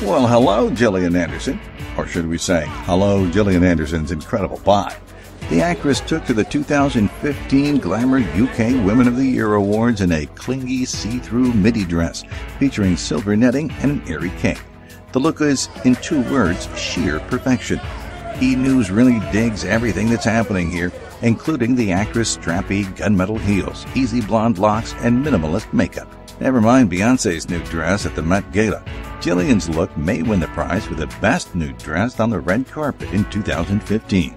Well, hello, Gillian Anderson. Or should we say, hello, Gillian Anderson's incredible pie. The actress took to the 2015 Glamour UK Women of the Year Awards in a clingy see-through midi dress featuring silver netting and an airy cape. The look is, in two words, sheer perfection. E! News really digs everything that's happening here, including the actress' strappy gunmetal heels, easy blonde locks, and minimalist makeup. Never mind Beyonce's new dress at the Met Gala. Gillian's look may win the prize for the best nude dress on the red carpet in 2015.